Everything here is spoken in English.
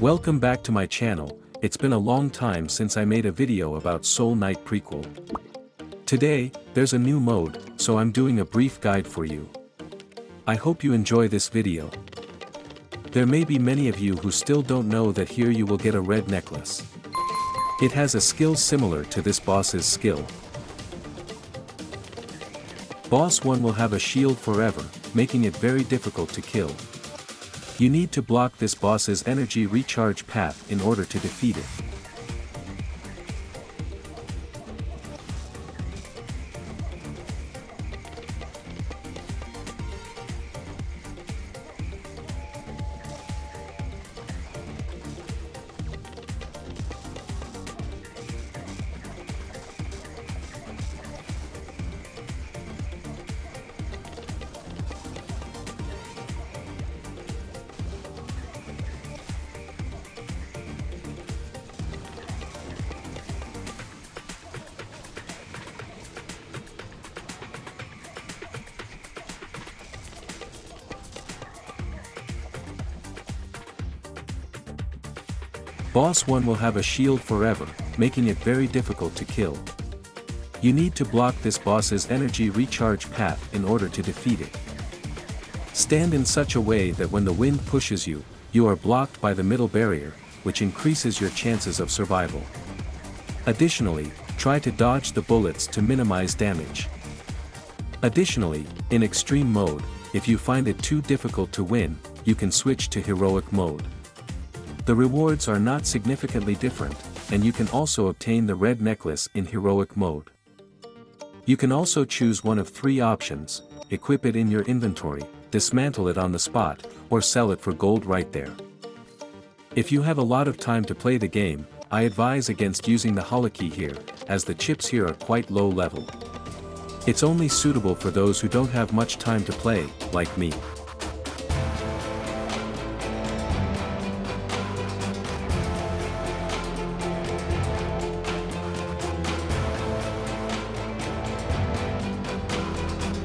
Welcome back to my channel, it's been a long time since I made a video about Soul Knight prequel. Today, there's a new mode, so I'm doing a brief guide for you. I hope you enjoy this video. There may be many of you who still don't know that here you will get a red necklace. It has a skill similar to this boss's skill. Boss 1 will have a shield forever, making it very difficult to kill. You need to block this boss's energy recharge path in order to defeat it. Boss 1 will have a shield forever, making it very difficult to kill. You need to block this boss's energy recharge path in order to defeat it. Stand in such a way that when the wind pushes you, you are blocked by the middle barrier, which increases your chances of survival. Additionally, try to dodge the bullets to minimize damage. Additionally, in extreme mode, if you find it too difficult to win, you can switch to heroic mode. The rewards are not significantly different, and you can also obtain the red necklace in heroic mode. You can also choose one of three options, equip it in your inventory, dismantle it on the spot, or sell it for gold right there. If you have a lot of time to play the game, I advise against using the holockey here, as the chips here are quite low level. It's only suitable for those who don't have much time to play, like me.